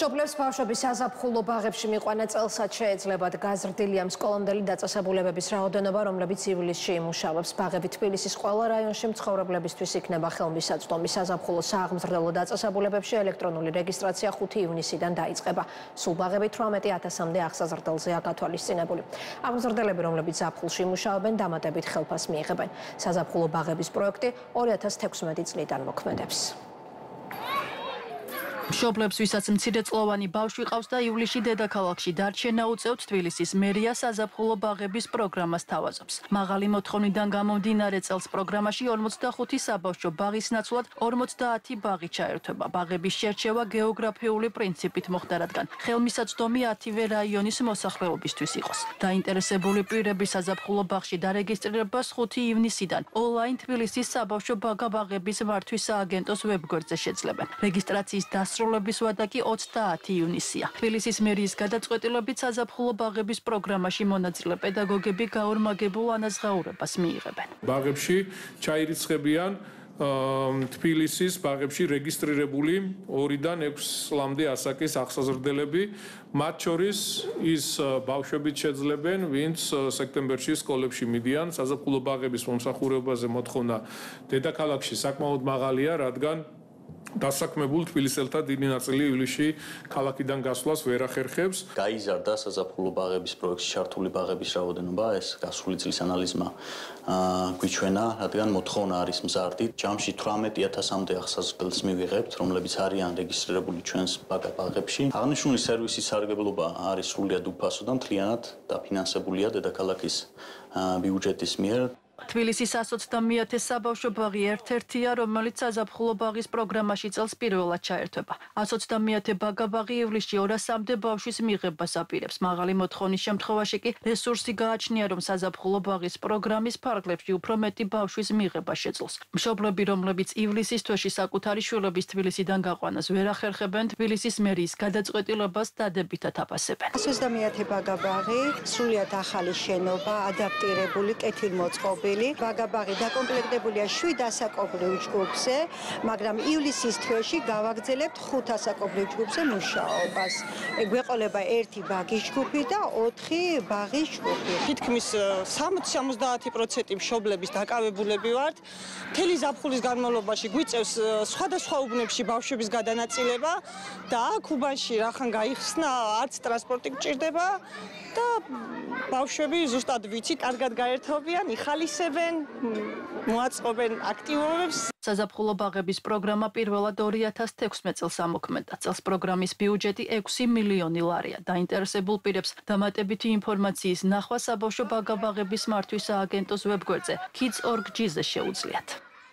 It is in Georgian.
მშობლებს ბავშვების საზაფხულო ბაღებში მიყვანა წელსაც შეეძლებათ გაზრდილი ამ სკოლამდელი დაწესებულებების რაოდენობა, რომლებიც ივლისში იმუშავებს. ბაღები თბილისის ყველა რაიონში მცხოვრებლებისთვის იქნება ხელმისაწვდომი. საზაფხულო სააღმზრდელო დაწესებულებებში ელექტრონული რეგისტრაცია 5 ივნისიდან დაიწყება. სულ ბაღები 18000-მდე აღსაზრდელზეა გათვალისწინებული. აღმზრდელები, რომლებიც ზაფხულში იმუშავებენ, დამატებით ხელფას მიიღებენ. საზაფხულო ბაღების პროექტი 2016 წლიდან მოქმედებს. მშობლებს, ვისაც მცირეწლოვანი ბავშვი ყავს და ივლისში დედაქალაქში დარჩენა უწევთ თბილისის მერია საზაფხულო ბაღების პროგრამას თავაზობს. მაღალი მოთხოვნიდან გამომდინარე წელს პროგრამაში 45 საბავშვო ბაღის ნაცვლად 50 ბაღი ჩაერთვება. ბაღების შერჩევა გეოგრაფიული პრინციპით მოხდა, რადგან ხელმისაწვდომი 10-ვე რაიონის მოსახლეობისთვის იყოს. დაინტერესებული პირები საზაფხულო ბაღში დარეგისტრირებას 5 ივნისიდან ონლაინ თბილისის საბავშვო ბაღების მართვის სააგენტოს ვებგვერდზე შეძლებენ. რეგისტრაციის დასრულების დასრულების ვადაკი 30 ივნისია. თბილისის მერიის გადაწყვეტილებით საზაფხულო ბაღების პროგრამაში მონაწილე პედაგოგები გაორმაგებულ ანაზღაურებას მიიღებენ. ბაღებში ჩაირიცხებიან თბილისის ბაღებში რეგისტრირებული 2-დან 6 ლამდე ასაკის ახსაზრდელები, მათ შორის ის ბავშვებიც შეძლებენ, ვინც სექტემბერში სკოლებში მიდიან. საზაფხულო ბაღების მომსახურებაზე მოთხოვნა დედაქალაქში საკმაოდ მაღალია, რადგან დასაქმებულ თბილისელთა დიდი ნაწილი ივლისში ქალაქიდან გასვლას ვერ ახერხებს. გაიზარდა საზაფხულო ბაღების პროექტში ჩართული ბაღების რაოდენობა, ეს გასული წლის ანალიზმა გვიჩვენა, რადგან მოთხოვნა არის მზარდი. ჯამში 18000-მდე ახსაზრდელს მივიღებთ, რომლებიც არიან რეგისტრირებული ჩვენს ბაღებში. აღნიშნული სერვისის სარგებლობა არის სრულიად უფასო და მთლიანად დაფინანსებულია დედაქალაქის ბიუჯეტის მიერ. თბილისის 120-ე საბავშვო ბაღი ერთ-ერთია, რომელიც საზაფხულო ბაღის პროგრამაში წელს პირველად ჩაერთვება. 120-ე ბაგაბაღი ივლისში 200-მდე ბავშვის მიღებას აპირებს. მაღალი მოთხოვნის შემთხვევაში კი რესურსი გააჩნია, რომ საზაფხულო ბაღის პროგრამის ფარგლებში უფრო მეტი ბავშვის მიღება შეძლოს. მშობლები, რომლებიც ივლისის თვეში საკუთარი შვილების თბილისიდან გაყვანას ვერ ახერხებენ, თბილისის მერიის გადაწყვეტილებას დადებითად აფასებენ. 120-ე ბაგაბაღი სრულიად ახალი შენობა, ადაპტირებული, კეთილმოწყობილი ცნობილი. ვაგაბაღი დაკომპლექტებულია 7 ასაკობრივ ჯგუფზე, მაგრამ ივლისის თვეში გავაგრძელებთ 5 ასაკობრივ ჯგუფზე მუშაობას. გვეყოლება ერთი ბაგის ჯგუფი და 4 ბაღის ჯგუფი. თითქმის 60-70% მშობლების დაკავებულები ვართ. მთელი ზაფხულის განმავლობაში გვიწევს სხვადასხვა უბნებში ბავშვების გადანაწილება და აქ უბანში რახან გაიხსნა არც ტრანსპორტი გჭირდება და ბავშვები ზუსტად ვიცი, კარგად გაერთობიან, იხალის იხალისებენ, მოაწყობენ აქტივობებს. საზაფხულო ბაღების პროგრამა პირველად 2016 წელს ამოქმედა. წელს პროგრამის ბიუჯეტი 6 მილიონი ლარია. დაინტერესებულ პირებს დამატებითი ინფორმაციის ნახვა საბავშვო ბაგაბაღების მართვის სააგენტოს ვებგვერდზე kids.org.gz-ზე შეუძლიათ.